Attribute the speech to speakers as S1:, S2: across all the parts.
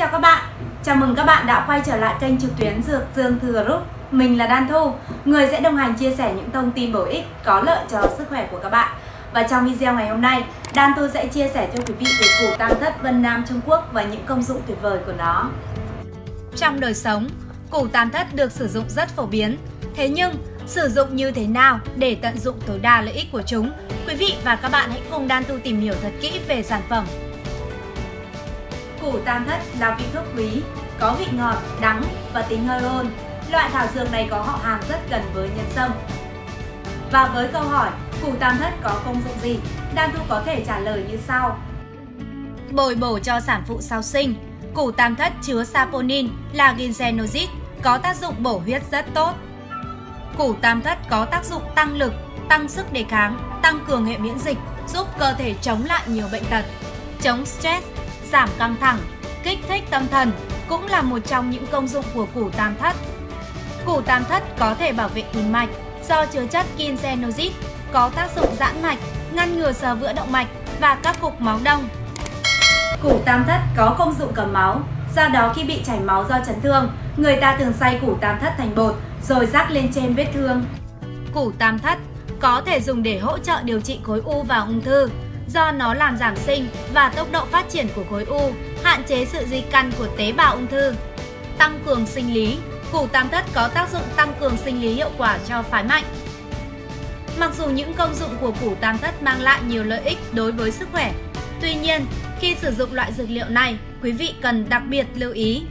S1: chào các bạn. Chào mừng các bạn đã quay trở lại kênh trực tuyến Dược Dương Thư Group. Mình là Đan Thu, người sẽ đồng hành chia sẻ những thông tin bổ ích có lợi cho sức khỏe của các bạn. Và trong video ngày hôm nay, Đan Thu sẽ chia sẻ cho quý vị về củ tam thất Vân Nam Trung Quốc và những công dụng tuyệt vời của nó. Trong đời sống, củ tam thất được sử dụng rất phổ biến. Thế nhưng, sử dụng như thế nào để tận dụng tối đa lợi ích của chúng? Quý vị và các bạn hãy cùng Đan Thu tìm hiểu thật kỹ về sản phẩm. Củ tam thất là vị thuốc quý, có vị ngọt, đắng và tính hơi ôn. Loại thảo dược này có họ hàng rất gần với nhân sâm. Và với câu hỏi, củ tam thất có công dụng gì? Đan Thu có thể trả lời như sau. Bồi bổ cho sản phụ sau sinh, củ tam thất chứa saponin là ginsenozid, có tác dụng bổ huyết rất tốt. Củ tam thất có tác dụng tăng lực, tăng sức đề kháng, tăng cường hệ miễn dịch, giúp cơ thể chống lại nhiều bệnh tật, chống stress, giảm căng thẳng, kích thích tâm thần cũng là một trong những công dụng của củ tam thất. Củ tam thất có thể bảo vệ tim mạch do chứa chất kinsenozid, có tác dụng giãn mạch, ngăn ngừa sờ vữa động mạch và các cục máu đông. Củ tam thất có công dụng cầm máu, do đó khi bị chảy máu do chấn thương, người ta thường xay củ tam thất thành bột rồi rắc lên trên vết thương. Củ tam thất có thể dùng để hỗ trợ điều trị khối u và ung thư, do nó làm giảm sinh và tốc độ phát triển của khối u, hạn chế sự di căn của tế bào ung thư. Tăng cường sinh lý Củ tam thất có tác dụng tăng cường sinh lý hiệu quả cho phái mạnh. Mặc dù những công dụng của củ tam thất mang lại nhiều lợi ích đối với sức khỏe, tuy nhiên, khi sử dụng loại dược liệu này, quý vị cần đặc biệt lưu ý.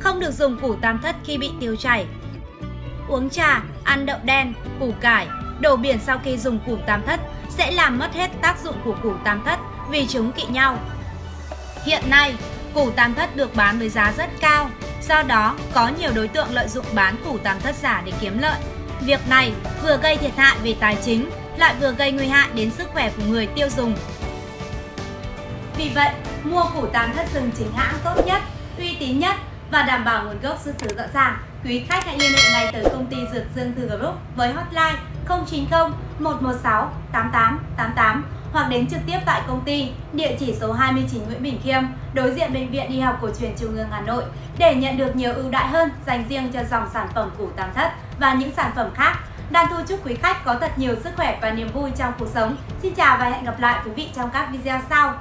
S1: Không được dùng củ tam thất khi bị tiêu chảy. Uống trà, ăn đậu đen, củ cải, đổ biển sau khi dùng củ tam thất sẽ làm mất hết tác dụng của củ tam thất vì chúng kỵ nhau. Hiện nay, củ tam thất được bán với giá rất cao, do đó có nhiều đối tượng lợi dụng bán củ tam thất giả để kiếm lợi. Việc này vừa gây thiệt hại về tài chính, lại vừa gây nguy hại đến sức khỏe của người tiêu dùng. Vì vậy, mua củ tam thất rừng chính hãng tốt nhất, uy tín nhất và đảm bảo nguồn gốc xuất xứ rõ ràng. Quý khách hãy liên hệ ngay tới công ty Dược Dương Thư Group với hotline 090 116 8888 hoặc đến trực tiếp tại công ty, địa chỉ số 29 Nguyễn Bình Khiêm, đối diện Bệnh viện Y học cổ truyền Trung ương Hà Nội để nhận được nhiều ưu đãi hơn dành riêng cho dòng sản phẩm củ tam thất và những sản phẩm khác. Đan Thu chúc quý khách có thật nhiều sức khỏe và niềm vui trong cuộc sống. Xin chào và hẹn gặp lại quý vị trong các video sau.